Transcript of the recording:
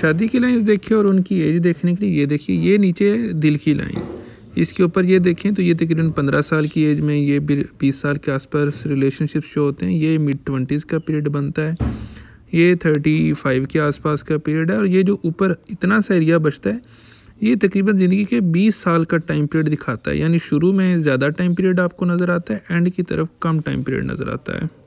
शादी की लाइंस देखिए और उनकी एज देखने के लिए ये देखिए, ये नीचे दिल की लाइन। इसके ऊपर ये देखें तो ये तकरीबन पंद्रह साल की एज में ये बीस साल के आसपास रिलेशनशिप शो होते हैं। ये मिड ट्वेंटीज़ का पीरियड बनता है। ये थर्टी फाइव के आसपास का पीरियड है और ये जो ऊपर इतना सा एरिया बचता है, ये तकरीबन ज़िंदगी के 20 साल का टाइम पीरियड दिखाता है। यानी शुरू में ज़्यादा टाइम पीरियड आपको नज़र आता है एंड की तरफ़ कम टाइम पीरियड नज़र आता है।